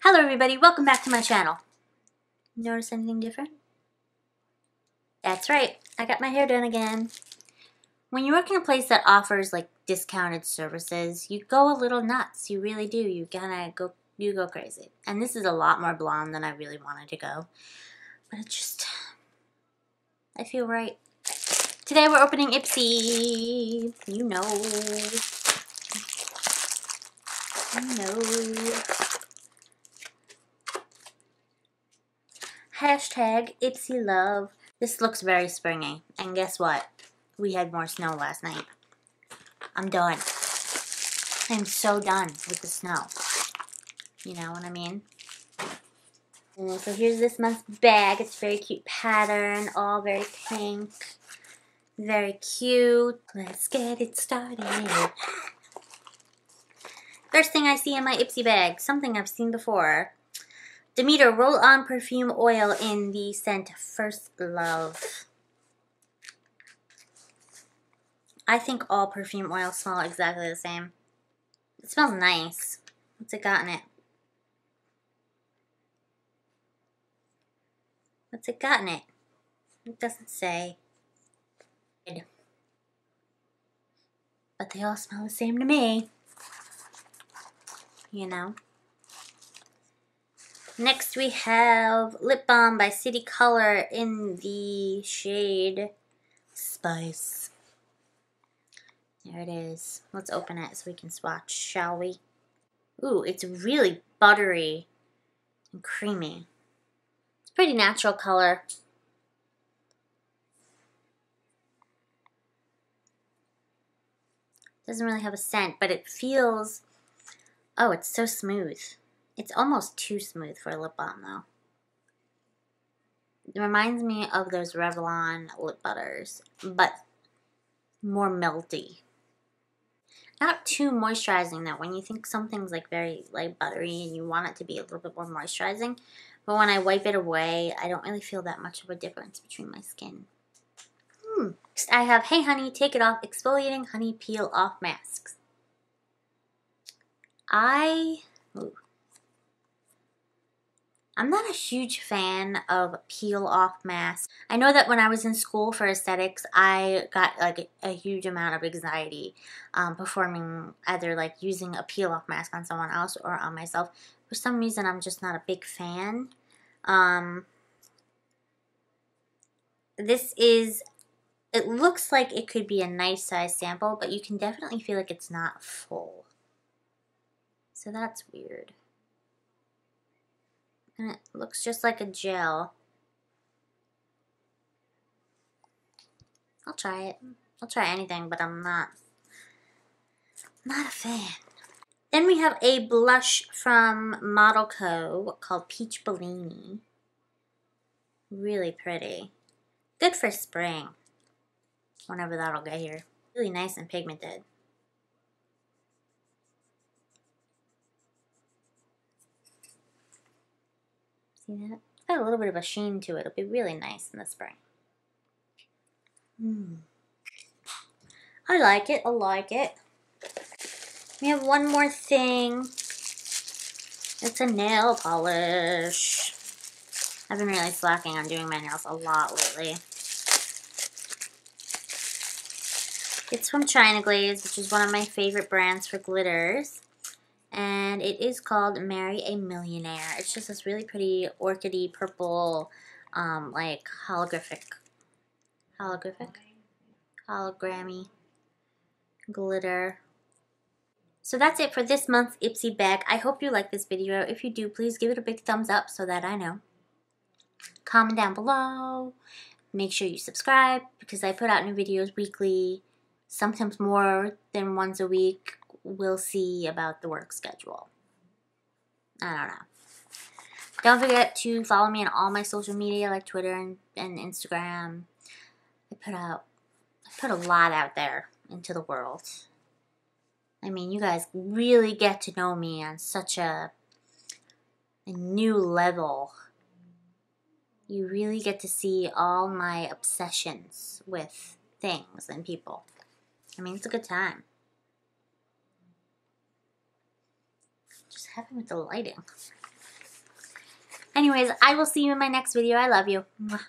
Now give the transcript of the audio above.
Hello everybody, welcome back to my channel. Notice anything different? That's right, I got my hair done again. When you work in a place that offers like discounted services, you go a little nuts. You really do. You kind of go, you go crazy. And this is a lot more blonde than I really wanted to go. But it just, I feel right. Today we're opening Ipsy. You know. You know. Hashtag Ipsy Love. This looks very springy. And guess what? We had more snow last night. I'm done. I'm so done with the snow. You know what I mean? And so here's this month's bag. It's very cute pattern, all very pink. Very cute. Let's get it started. First thing I see in my Ipsy bag, something I've seen before. Demeter Roll-On Perfume Oil in the scent First Love. I think all perfume oils smell exactly the same. It smells nice. What's it got in it? What's it got in it? It doesn't say. But they all smell the same to me. You know? Next we have Lip Balm by City Color in the shade Spice. There it is. Let's open it so we can swatch, shall we? Ooh, it's really buttery and creamy. It's pretty natural color. Doesn't really have a scent, but it feels... Oh, it's so smooth. It's almost too smooth for a lip balm, though. It reminds me of those Revlon lip butters, but more melty. Not too moisturizing, though. When you think something's like very like buttery and you want it to be a little bit more moisturizing, but when I wipe it away, I don't really feel that much of a difference between my skin. Hmm. Next, I have Hey Honey Take It Off Exfoliating Honey Peel Off Masks. I... Ooh. I'm not a huge fan of peel off masks. I know that when I was in school for aesthetics, I got like a, huge amount of anxiety um, performing either like using a peel off mask on someone else or on myself. For some reason, I'm just not a big fan. Um, this is, it looks like it could be a nice size sample, but you can definitely feel like it's not full. So that's weird. And it looks just like a gel. I'll try it. I'll try anything, but I'm not, not a fan. Then we have a blush from Model Co. called Peach Bellini. Really pretty. Good for spring. Whenever that'll get here. Really nice and pigmented. See that? Got a little bit of a sheen to it. It'll be really nice in the spring. Mm. I like it. I like it. We have one more thing. It's a nail polish. I've been really slacking on doing my nails a lot lately. It's from China Glaze, which is one of my favorite brands for glitters and it is called Marry a Millionaire. It's just this really pretty orchidy purple, um, like holographic, holographic, hologrammy glitter. So that's it for this month's Ipsy bag. I hope you like this video. If you do, please give it a big thumbs up so that I know. Comment down below. Make sure you subscribe because I put out new videos weekly, sometimes more than once a week we'll see about the work schedule. I don't know. Don't forget to follow me on all my social media like Twitter and, and Instagram. I put out I put a lot out there into the world. I mean, you guys really get to know me on such a, a new level. You really get to see all my obsessions with things and people. I mean, it's a good time. Just having with the lighting. Anyways, I will see you in my next video. I love you. Mwah.